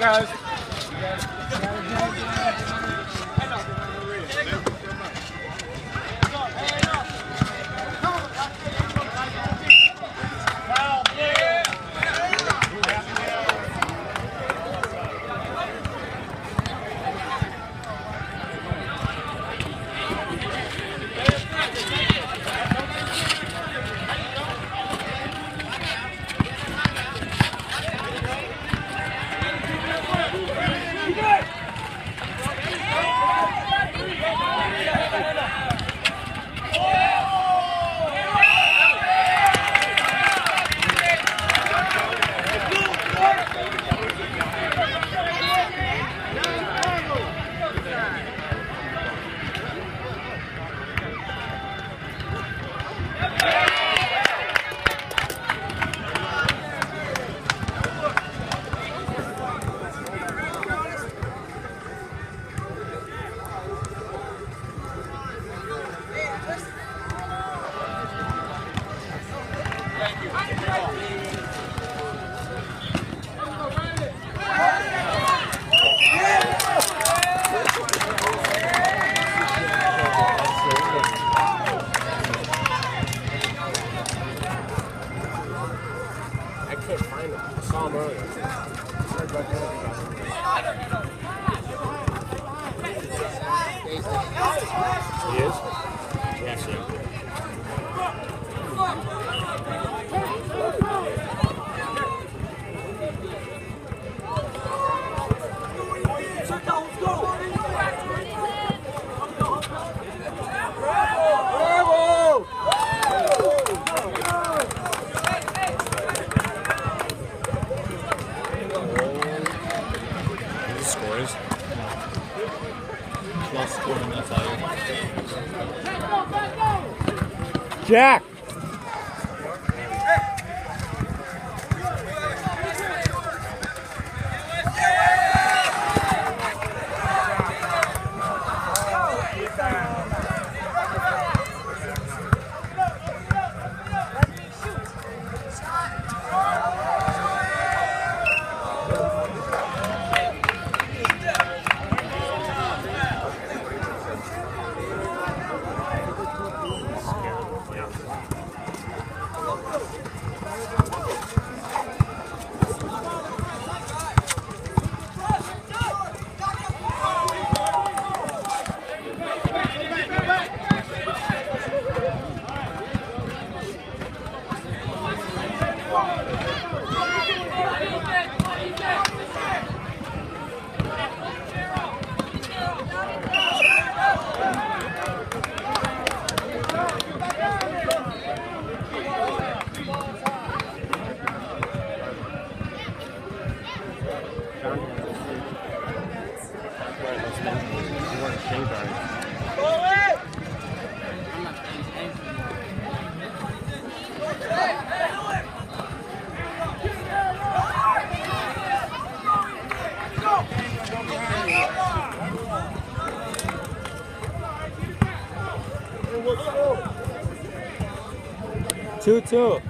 Guys. He is? Yes, yeah. Jack. 2-2.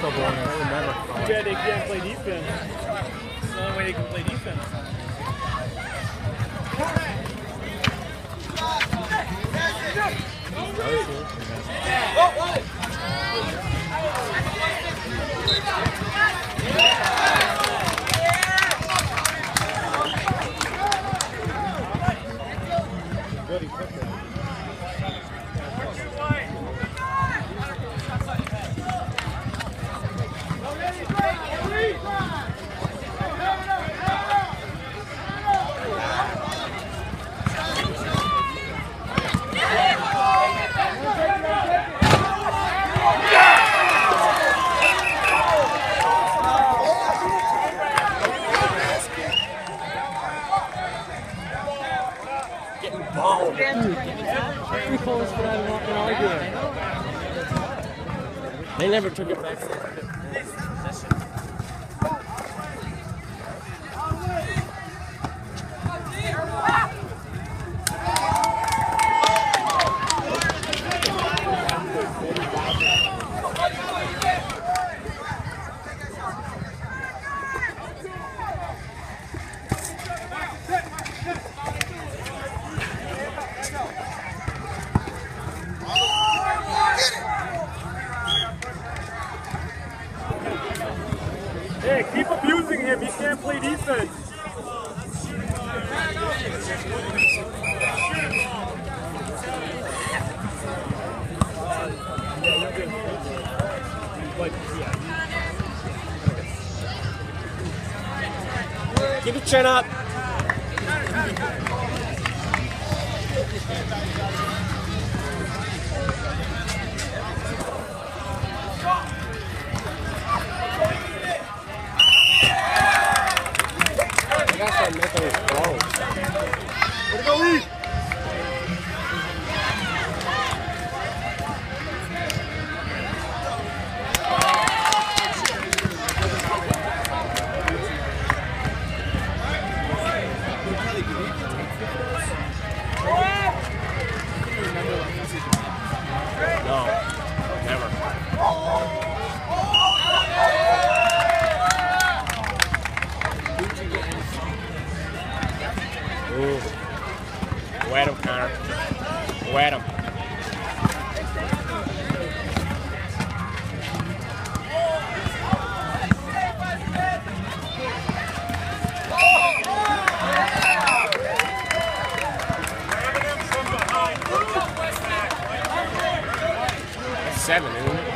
Keep going until bonus. Yeah, they can't play defense. It's the only way they can play defense. They never took it back. Hey, keep abusing him. He can't play defense. Keep your chin up. You gotta start making it close. Way to go, Lee. Wet him. That's seven, isn't it?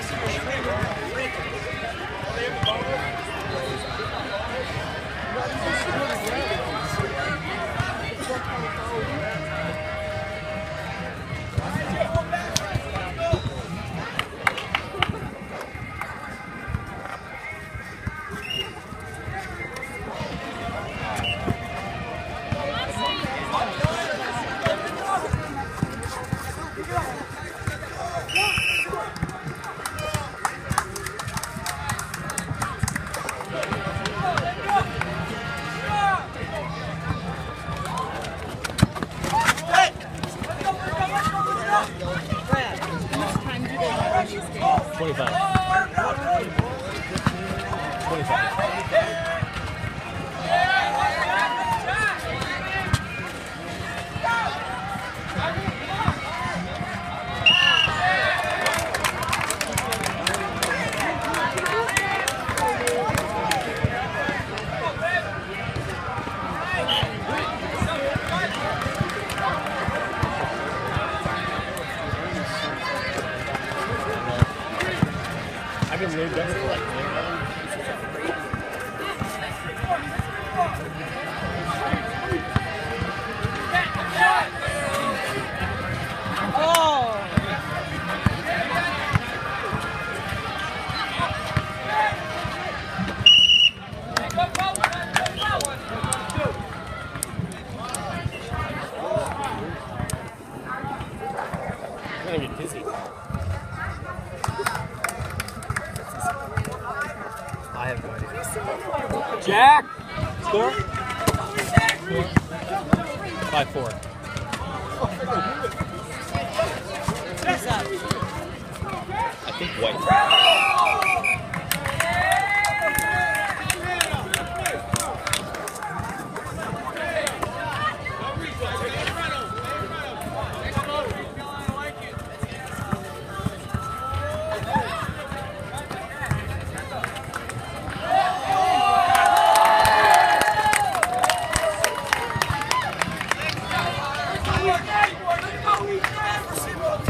think white.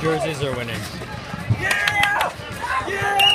Jerseys are winning. Yeah!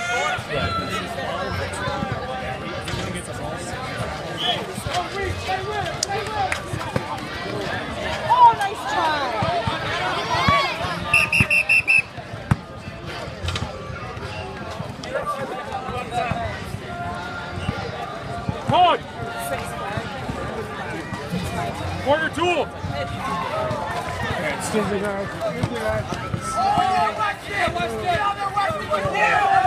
Still the guy. Still the guy. Oh, watch it!